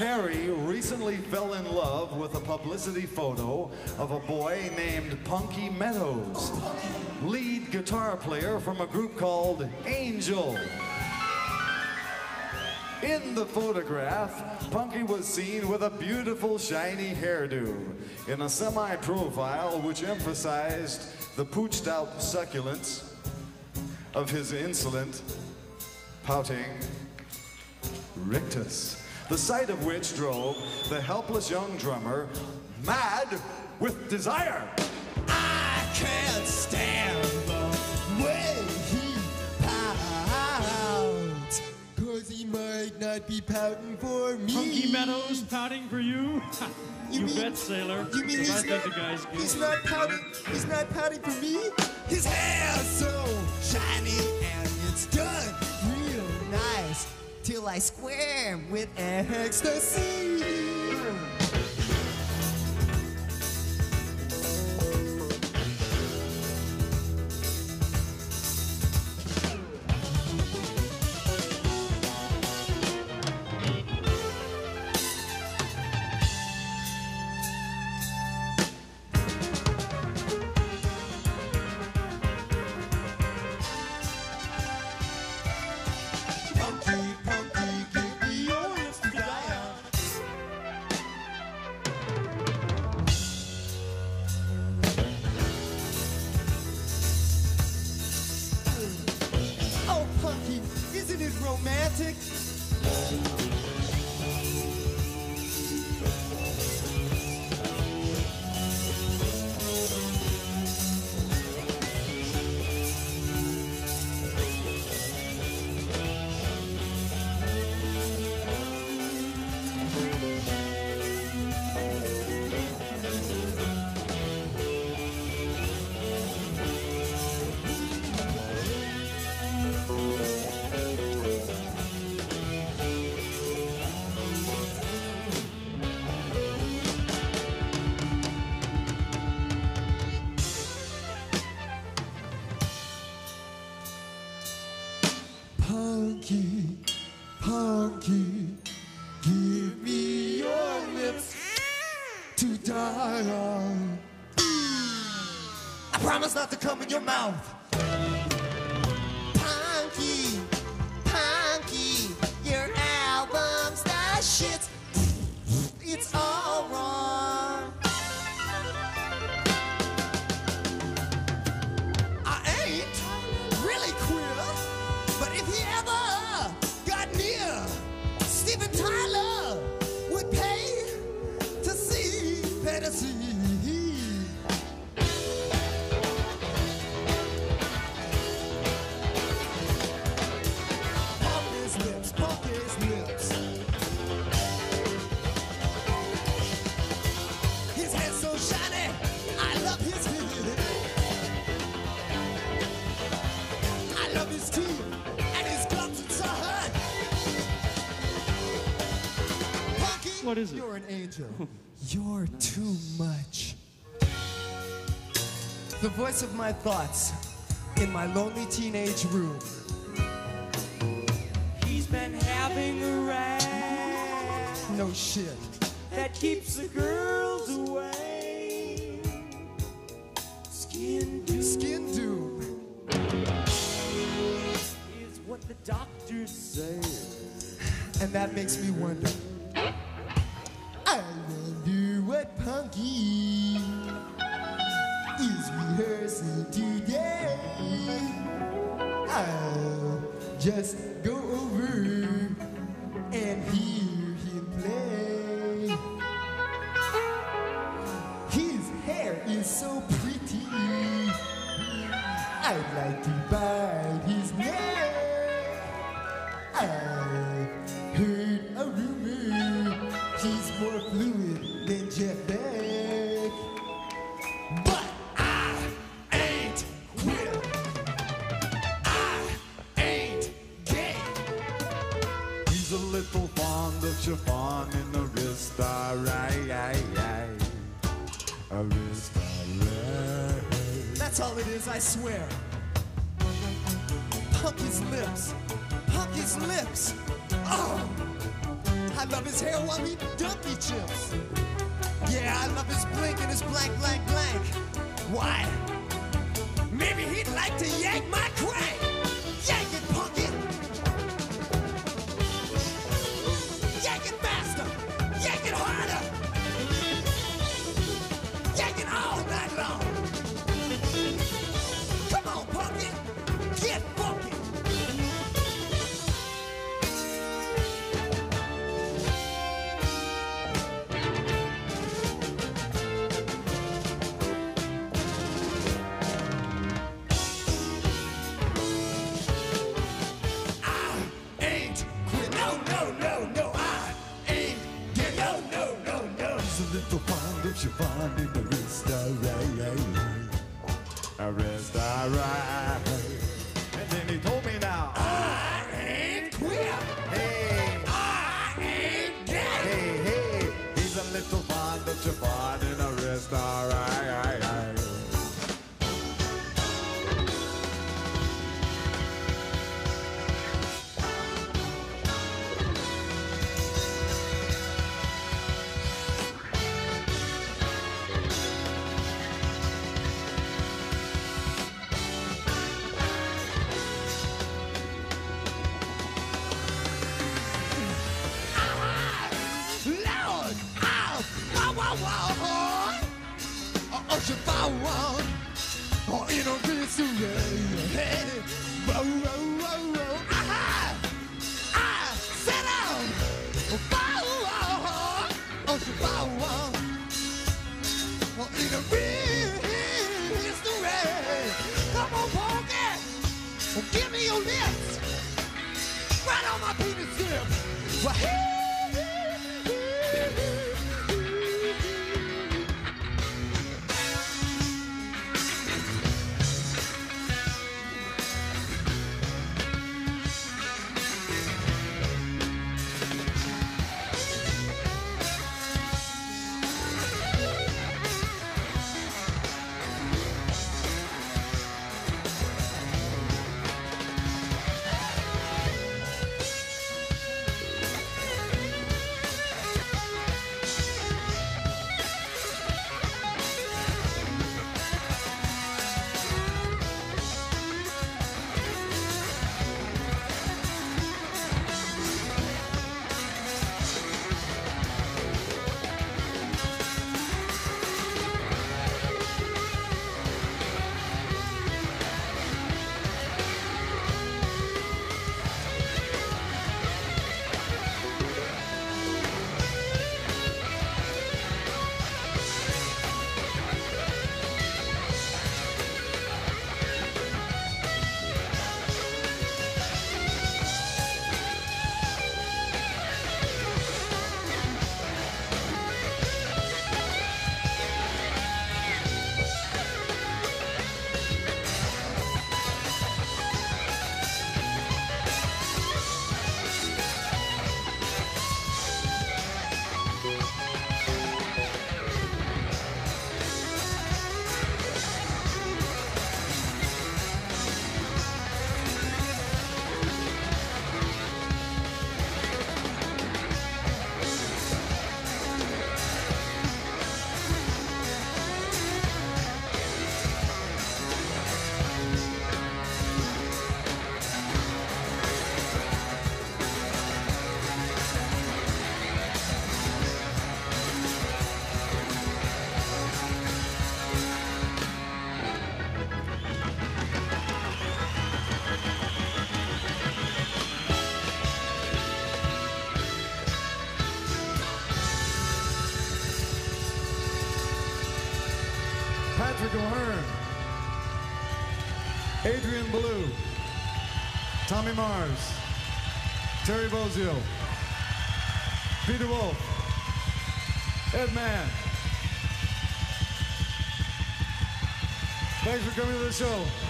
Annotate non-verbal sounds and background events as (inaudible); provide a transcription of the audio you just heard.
Terry recently fell in love with a publicity photo of a boy named Punky Meadows, lead guitar player from a group called Angel. In the photograph, Punky was seen with a beautiful shiny hairdo in a semi-profile which emphasized the pooched out succulence of his insolent, pouting rictus, the sight of which drove the helpless young drummer mad with desire. I can't stand the way he pouts. Cause he might not be pouting for me. Punky Meadows pouting for (laughs) you? you mean- bet, sailor. You mean I he's think not, the guy's good. he's not pouting, he's not pouting for me? His hair's so shiny and it's done real nice till I with ecstasy. Punky, Punky, give me your lips to die on. I promise not to come in your mouth. Punky, Punky, your album's the shit. What is it? You're an angel. You're too much. The voice of my thoughts in my lonely teenage room. He's been having a rap No shit. that keeps the girls away. Skin deep Skin doom. is what the doctors say. (sighs) And that makes me wonder. Punky is rehearsing today. I'll just go over and hear him play. His hair is so pretty. I'd like to bite it is, I swear. Punk his lips. Punk his lips. Oh, I love his hair while he dumpy chips. Yeah, I love his blink and his blank, blank, blank. Why? Maybe he'd like to yank my crank. If you find in the restaurant. A restaurant. One. In a restaurant. Hey, whoa, whoa, whoa, whoa. Aha! Ah, sit down. Oh, wow, wow. In a restaurant. Come on, Porky. Oh, give me your lips. Right on my penis tip. Well, hey. Patrick O'Hearn, Adrian Belew, Tommy Mars, Terry Bozzio, Peter Wolf, Ed Mann. Thanks for coming to the show.